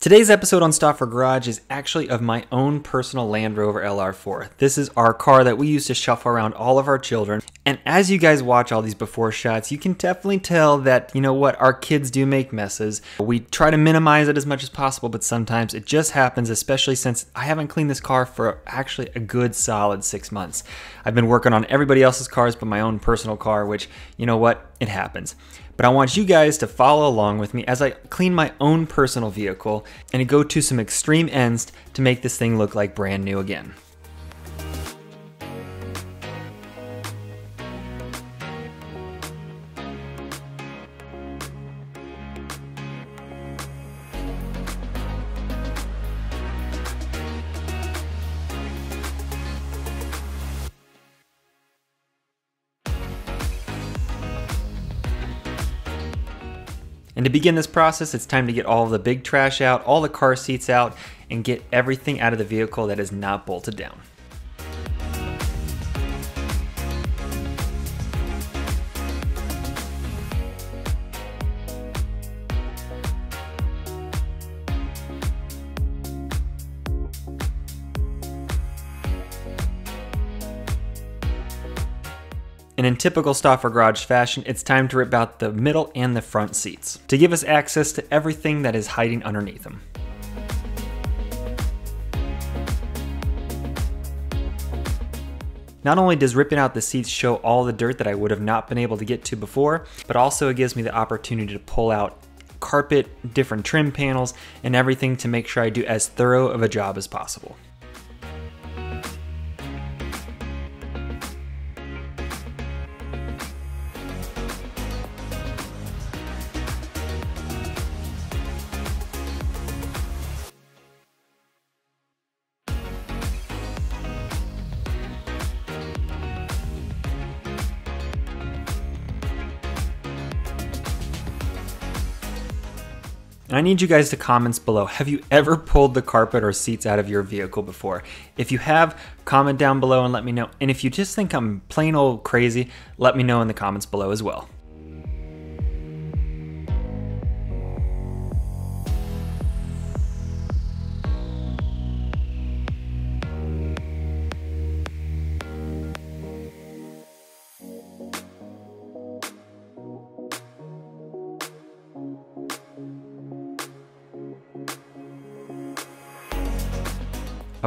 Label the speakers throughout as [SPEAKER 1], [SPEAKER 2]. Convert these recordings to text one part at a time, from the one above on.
[SPEAKER 1] Today's episode on Stauffer Garage is actually of my own personal Land Rover LR4. This is our car that we use to shuffle around all of our children. And as you guys watch all these before shots, you can definitely tell that, you know what, our kids do make messes. We try to minimize it as much as possible, but sometimes it just happens, especially since I haven't cleaned this car for actually a good solid six months. I've been working on everybody else's cars but my own personal car, which, you know what, it happens but I want you guys to follow along with me as I clean my own personal vehicle and go to some extreme ends to make this thing look like brand new again. And to begin this process, it's time to get all the big trash out, all the car seats out, and get everything out of the vehicle that is not bolted down. In typical Stauffer Garage fashion, it's time to rip out the middle and the front seats to give us access to everything that is hiding underneath them. Not only does ripping out the seats show all the dirt that I would have not been able to get to before, but also it gives me the opportunity to pull out carpet, different trim panels, and everything to make sure I do as thorough of a job as possible. Need you guys to comments below. Have you ever pulled the carpet or seats out of your vehicle before? If you have, comment down below and let me know. And if you just think I'm plain old crazy, let me know in the comments below as well.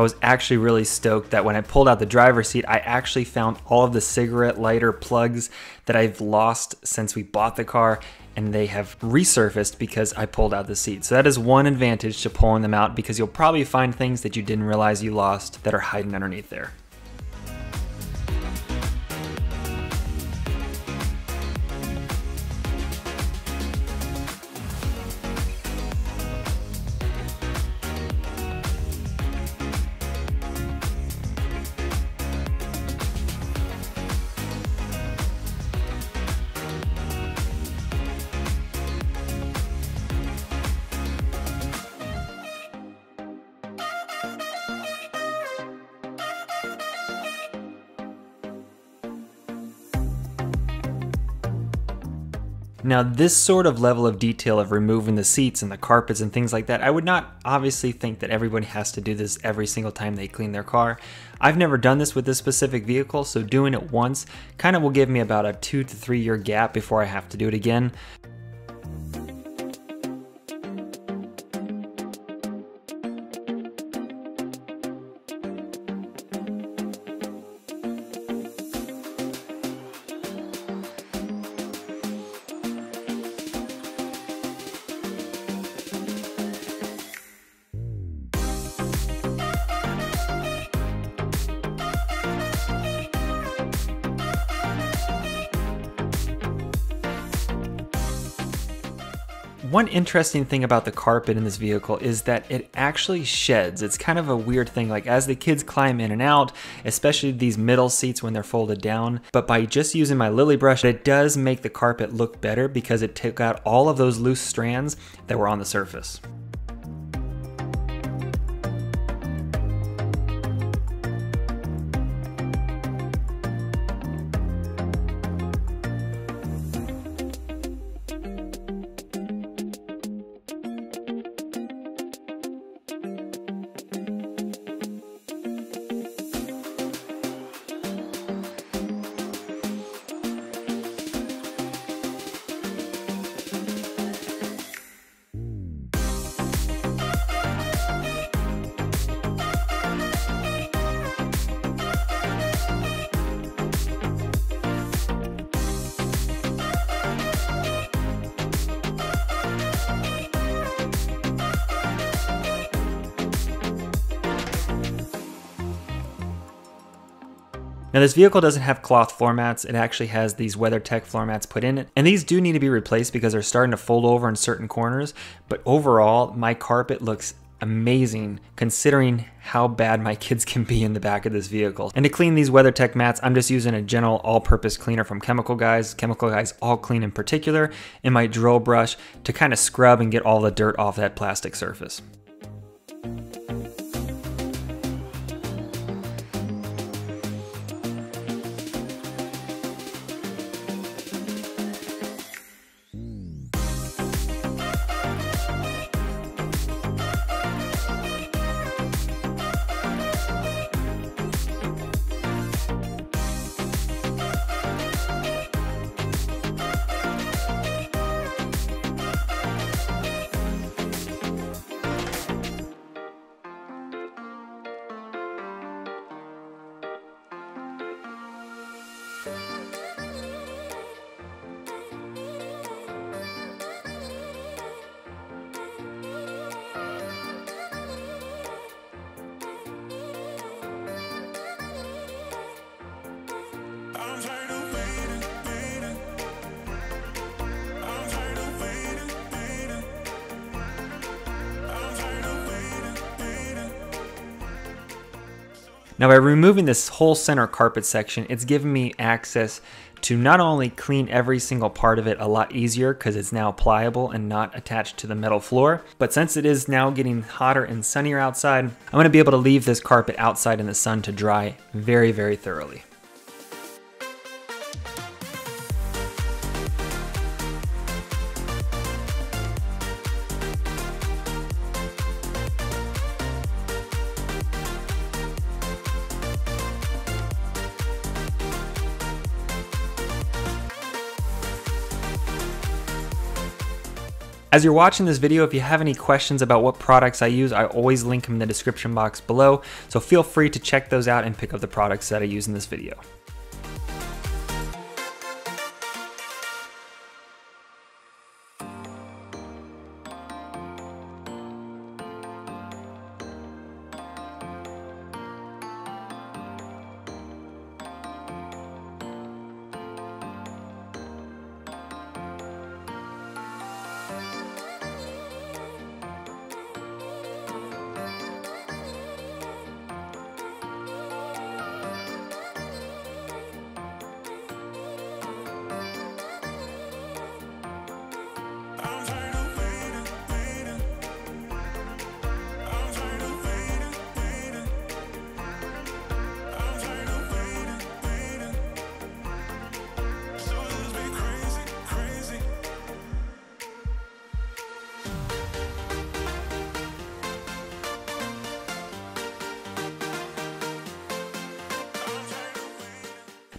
[SPEAKER 1] I was actually really stoked that when I pulled out the driver's seat, I actually found all of the cigarette lighter plugs that I've lost since we bought the car and they have resurfaced because I pulled out the seat. So that is one advantage to pulling them out because you'll probably find things that you didn't realize you lost that are hiding underneath there. Now, this sort of level of detail of removing the seats and the carpets and things like that, I would not obviously think that everybody has to do this every single time they clean their car. I've never done this with this specific vehicle, so doing it once kind of will give me about a two to three year gap before I have to do it again. One interesting thing about the carpet in this vehicle is that it actually sheds. It's kind of a weird thing, like as the kids climb in and out, especially these middle seats when they're folded down. But by just using my Lilly brush, it does make the carpet look better because it took out all of those loose strands that were on the surface. This vehicle doesn't have cloth floor mats, it actually has these WeatherTech floor mats put in it, and these do need to be replaced because they're starting to fold over in certain corners, but overall my carpet looks amazing considering how bad my kids can be in the back of this vehicle. And to clean these WeatherTech mats, I'm just using a general all-purpose cleaner from Chemical Guys, Chemical Guys All Clean in particular, and my drill brush to kind of scrub and get all the dirt off that plastic surface. Bye. Now by removing this whole center carpet section, it's given me access to not only clean every single part of it a lot easier because it's now pliable and not attached to the metal floor, but since it is now getting hotter and sunnier outside, I'm to be able to leave this carpet outside in the sun to dry very, very thoroughly. As you're watching this video, if you have any questions about what products I use, I always link them in the description box below, so feel free to check those out and pick up the products that I use in this video.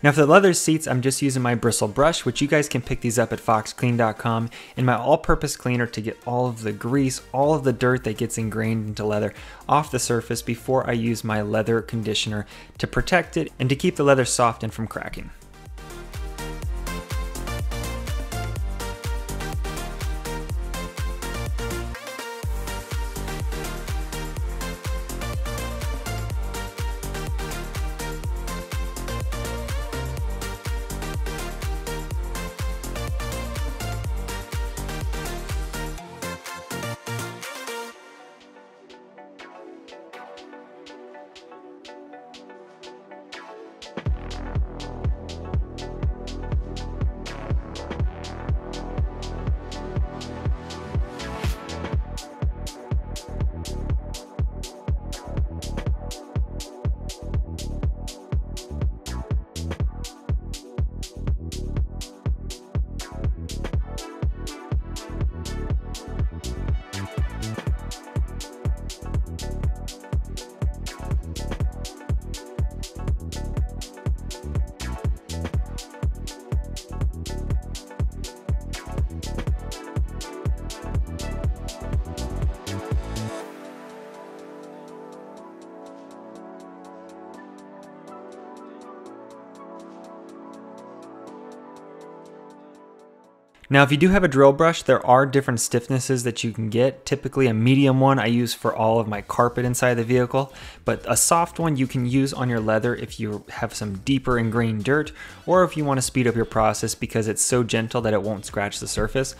[SPEAKER 1] Now for the leather seats, I'm just using my bristle brush, which you guys can pick these up at foxclean.com, and my all-purpose cleaner to get all of the grease, all of the dirt that gets ingrained into leather off the surface before I use my leather conditioner to protect it and to keep the leather soft and from cracking. Now, if you do have a drill brush, there are different stiffnesses that you can get. Typically, a medium one I use for all of my carpet inside the vehicle, but a soft one you can use on your leather if you have some deeper ingrained dirt, or if you want to speed up your process because it's so gentle that it won't scratch the surface.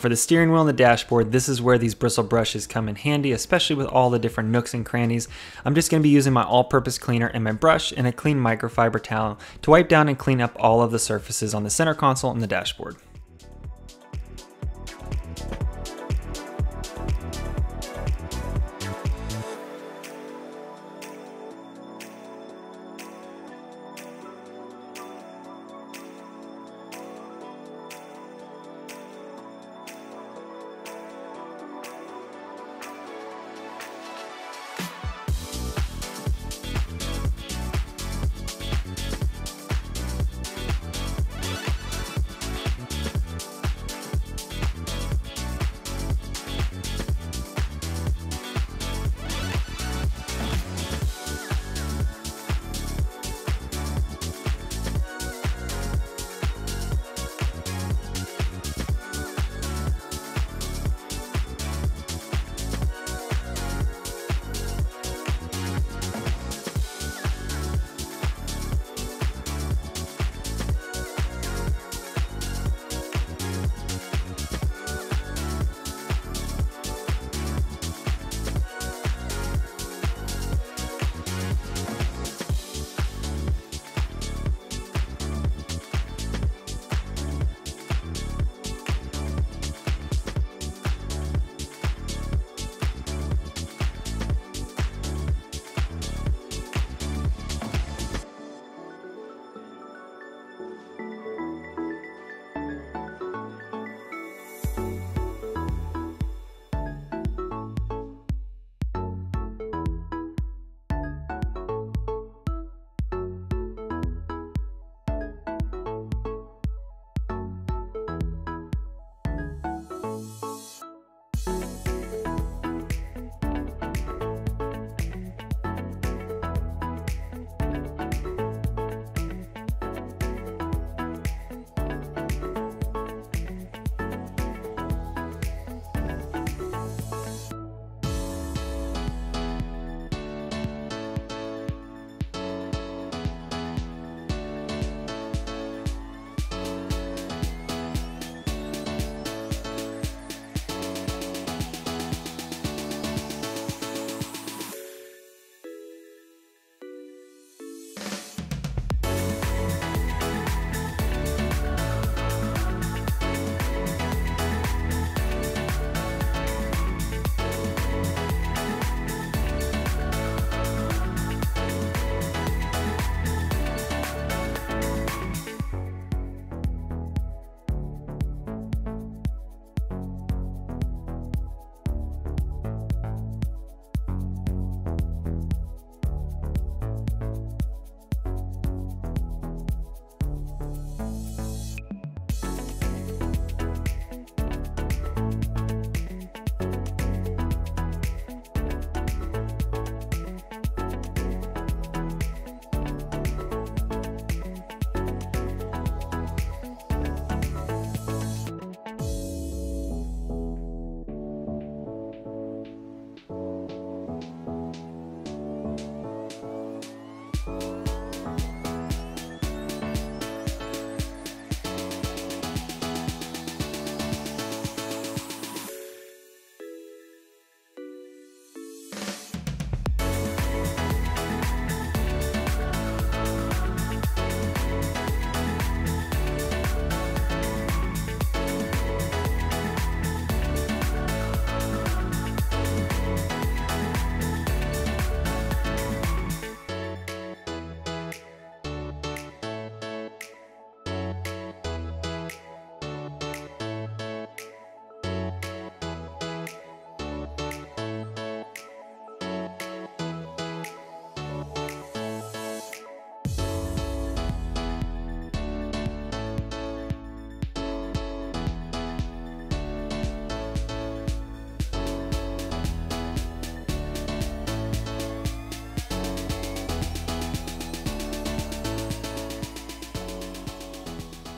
[SPEAKER 1] For the steering wheel and the dashboard, this is where these bristle brushes come in handy, especially with all the different nooks and crannies. I'm just gonna be using my all-purpose cleaner and my brush and a clean microfiber towel to wipe down and clean up all of the surfaces on the center console and the dashboard.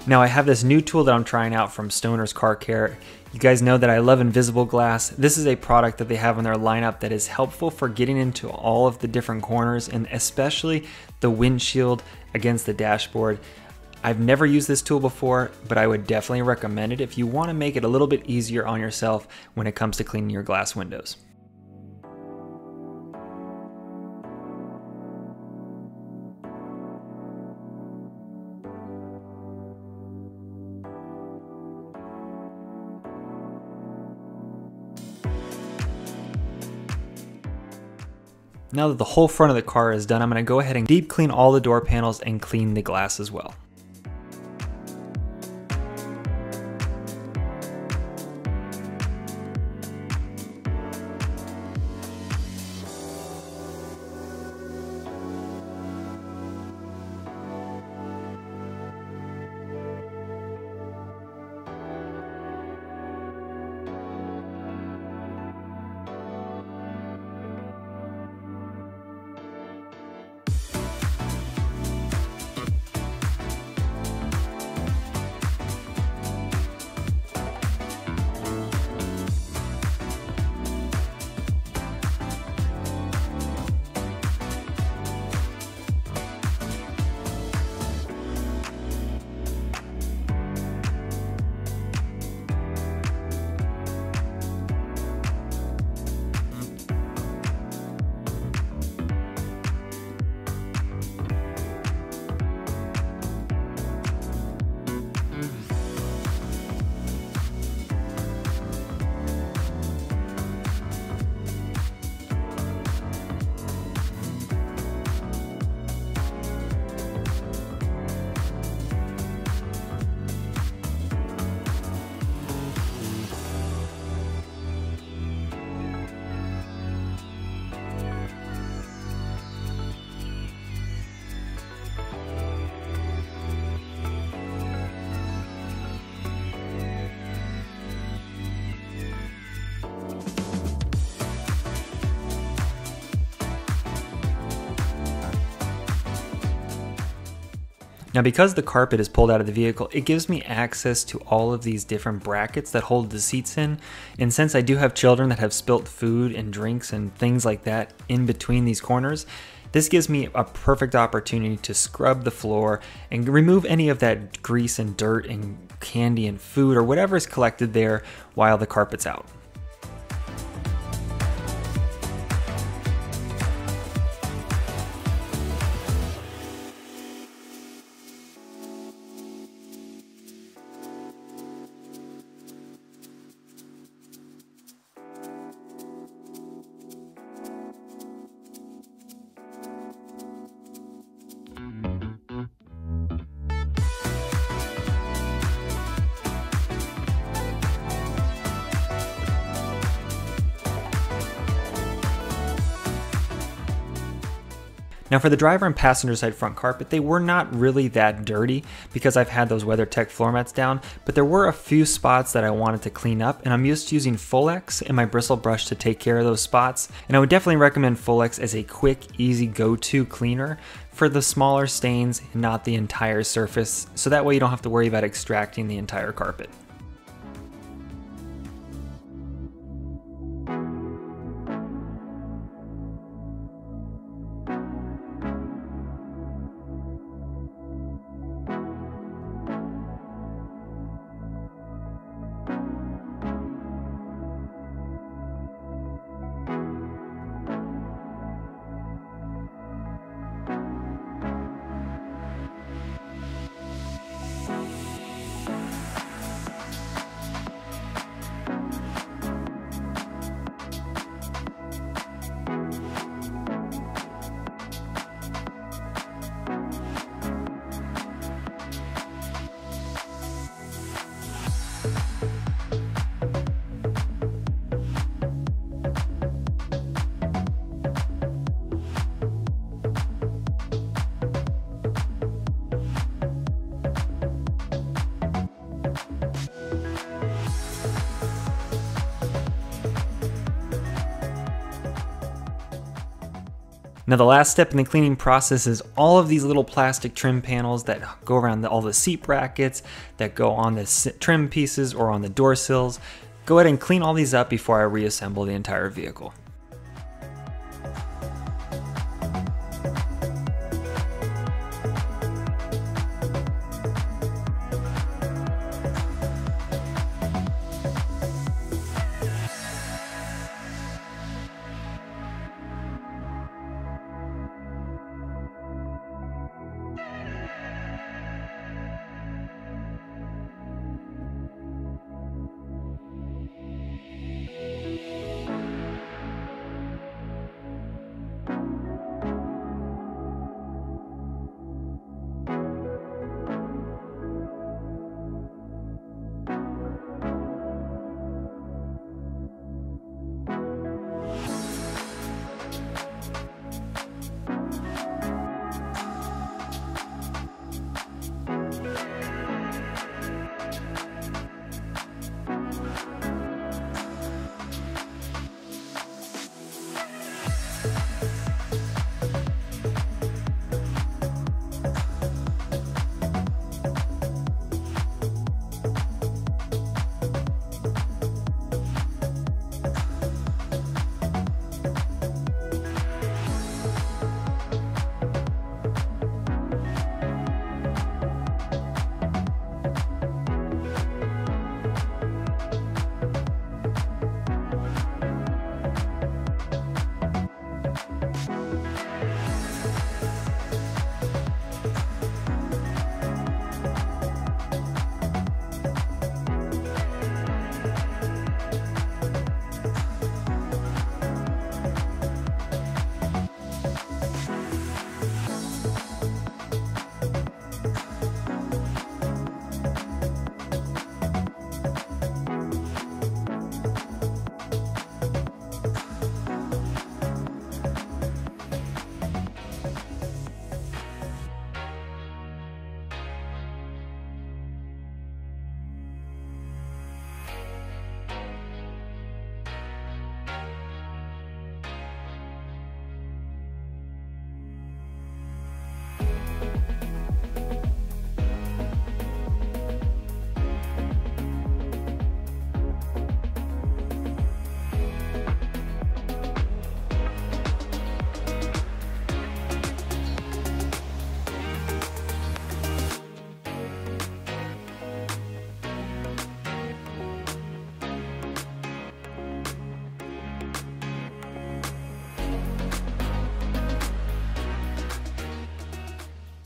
[SPEAKER 1] Now I have this new tool that I'm trying out from Stoner's Car Care. You guys know that I love Invisible Glass. This is a product that they have in their lineup that is helpful for getting into all of the different corners and especially the windshield against the dashboard. I've never used this tool before, but I would definitely recommend it if you want to make it a little bit easier on yourself when it comes to cleaning your glass windows. Now that the whole front of the car is done, I'm going to go ahead and deep clean all the door panels and clean the glass as well. Now because the carpet is pulled out of the vehicle, it gives me access to all of these different brackets that hold the seats in. And since I do have children that have spilt food and drinks and things like that in between these corners, this gives me a perfect opportunity to scrub the floor and remove any of that grease and dirt and candy and food or whatever is collected there while the carpet's out. For the driver and passenger side front carpet, they were not really that dirty because I've had those WeatherTech floor mats down, but there were a few spots that I wanted to clean up and I'm used to using Folex and my bristle brush to take care of those spots. And I would definitely recommend Folex as a quick, easy go-to cleaner for the smaller stains, and not the entire surface, so that way you don't have to worry about extracting the entire carpet. Now the last step in the cleaning process is all of these little plastic trim panels that go around the, all the seat brackets, that go on the trim pieces or on the door sills. Go ahead and clean all these up before I reassemble the entire vehicle.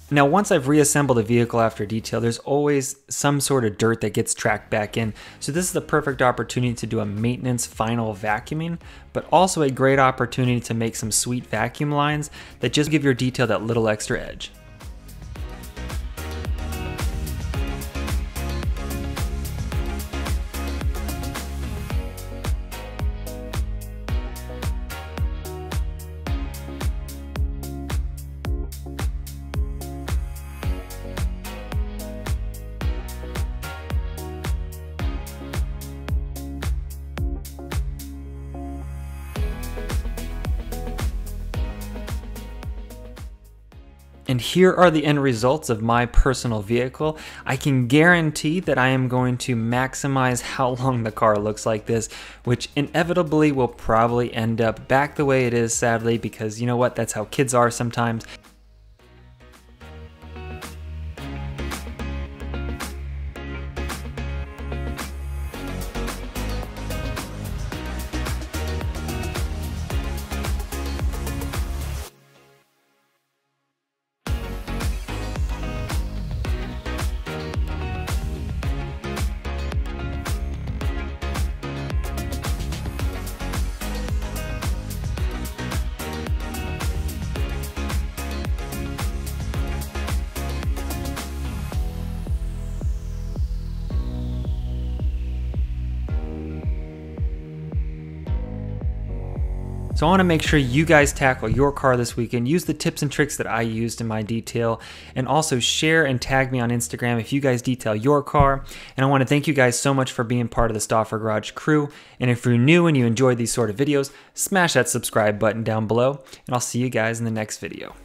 [SPEAKER 1] Now, once I've reassembled a vehicle after detail, there's always some sort of dirt that gets tracked back in. So this is the perfect opportunity to do a maintenance final vacuuming, but also a great opportunity to make some sweet vacuum lines that just give your detail that little extra edge. And here are the end results of my personal vehicle. I can guarantee that I am going to maximize how long the car looks like this, which inevitably will probably end up back the way it is, sadly, because you know what, that's how kids are sometimes. So I want to make sure you guys tackle your car this weekend. Use the tips and tricks that I used in my detail and also share and tag me on Instagram if you guys detail your car. And I want to thank you guys so much for being part of the Stauffer Garage crew. And if you're new and you enjoyed these sort of videos, smash that subscribe button down below and I'll see you guys in the next video.